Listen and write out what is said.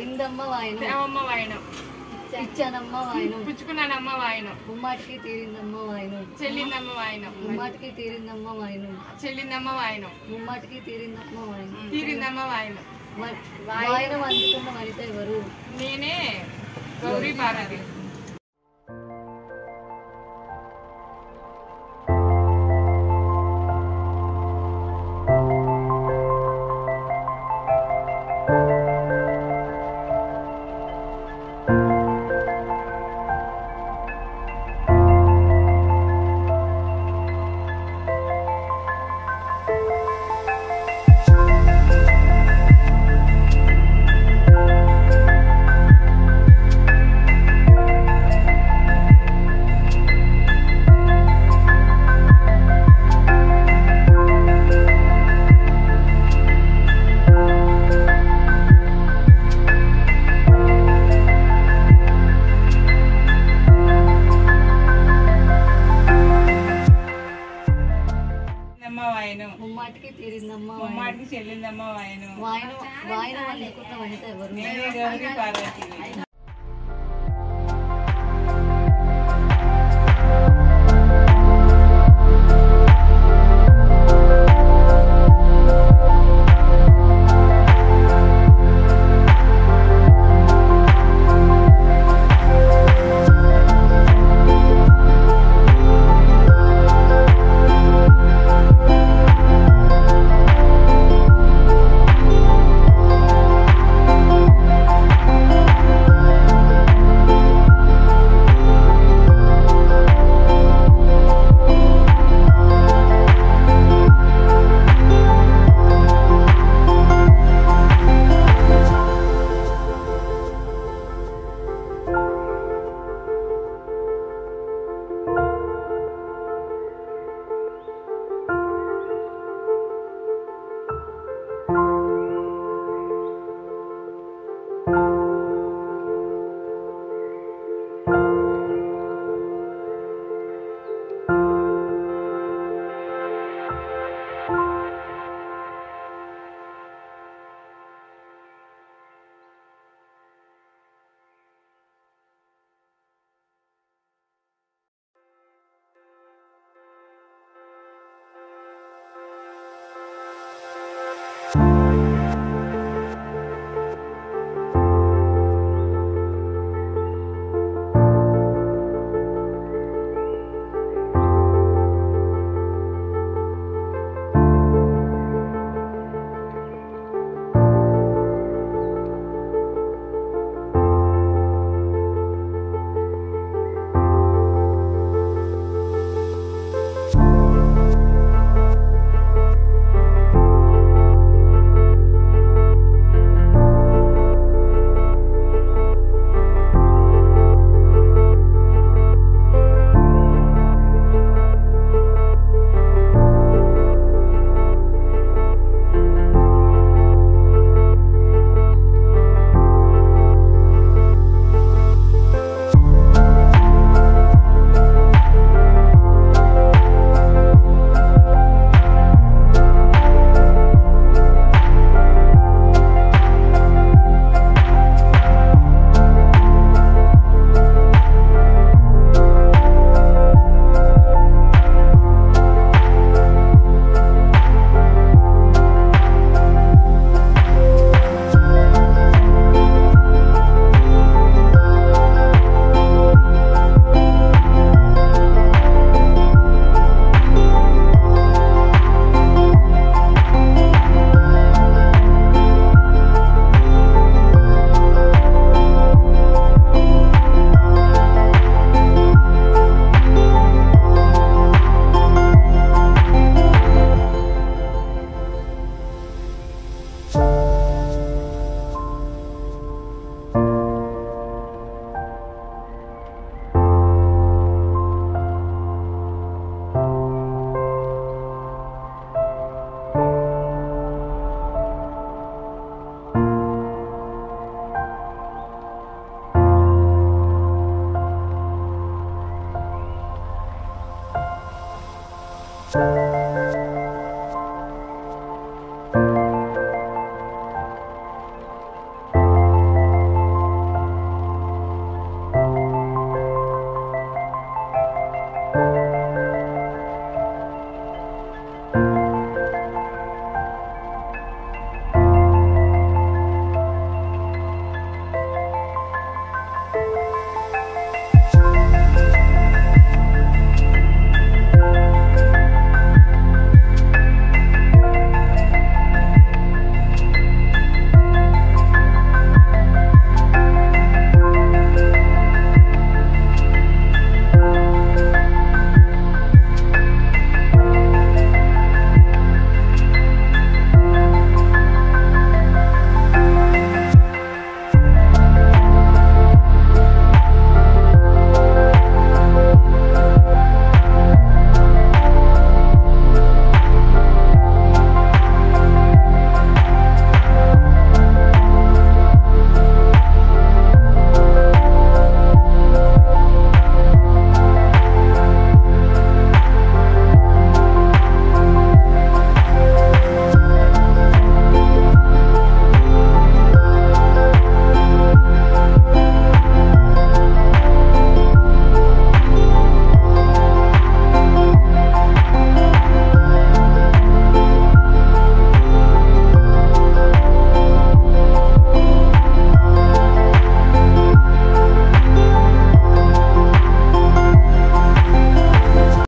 ఇందమ్మ వాయనం. దేవమ్మ వాయనం. ఇచ్చానమ్మ వాయనం. పుచ్చుకున్నానమ్మ వాయనం. ముమ్మాటికి తీరిందమ్మ వాయనం. చెల్లిందమ్మ వాయనం. ముమ్మాటికి తీరిందమ్మ వాయనం. చెల్లిందమ్మ వాయనం. ముమ్మాటికి తీరిందమ్మ వాయనం. తీరిందమ్మ వాయనం. వ- వాయనం. అందుకున్న వనిత ఎవరు? నేనే గౌరీ పార్వతి. ఆయన వాళ్ళు ఎక్కువ వనిత ఎవరు